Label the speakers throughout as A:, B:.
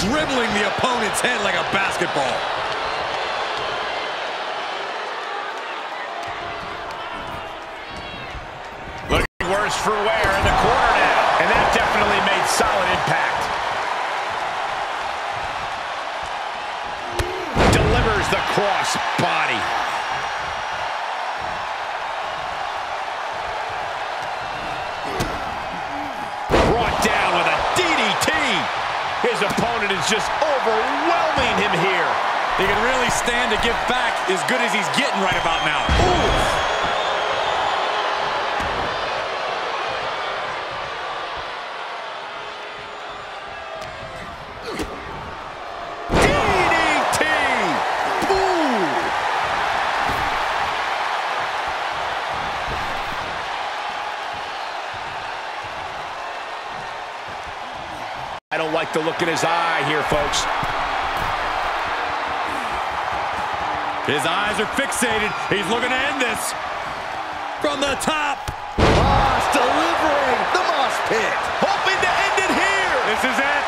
A: dribbling the opponent's head like a basketball.
B: Looking worse for wear in the corner now. And that definitely made solid impact. Delivers the cross body. His opponent is just overwhelming him here.
A: He can really stand to give back as good as he's getting right about now.
B: DDT! I don't like the look in his eye here, folks.
A: His eyes are fixated. He's looking to end this. From the top.
C: Mosh delivering the Mosh pit.
B: Hoping to end it here.
A: This is it.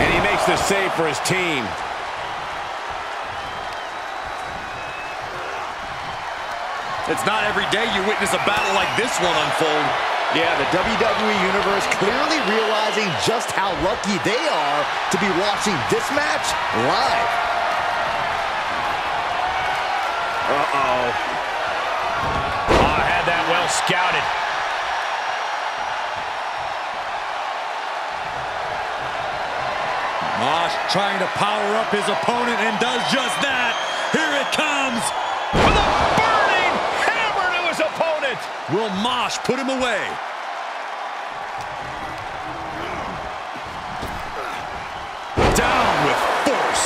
B: And he makes the save for his team.
A: It's not every day you witness a battle like this one unfold.
C: Yeah, the WWE Universe clearly realizing just how lucky they are to be watching this match live.
B: Uh-oh. Oh, had that well scouted.
A: Mosh trying to power up his opponent and does just that. Here it comes. Will Mosh put him away? Down with force.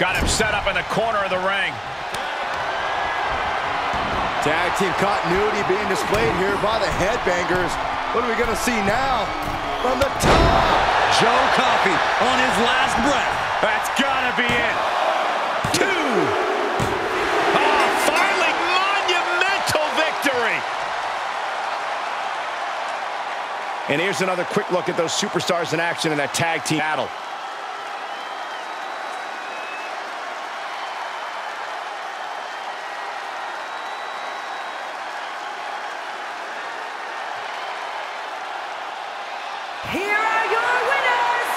B: Got him set up in the corner of the ring.
C: Tag team continuity being displayed here by the headbangers. What are we going to see now? From the top.
A: Joe Coffey on his last breath.
B: That's gotta be it. Two. Oh, finally monumental victory. And here's another quick look at those superstars in action in that tag team battle.
D: Here are your winners,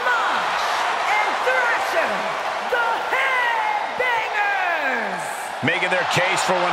D: Mosh and Thrasher, the Headbangers.
B: Making their case for one.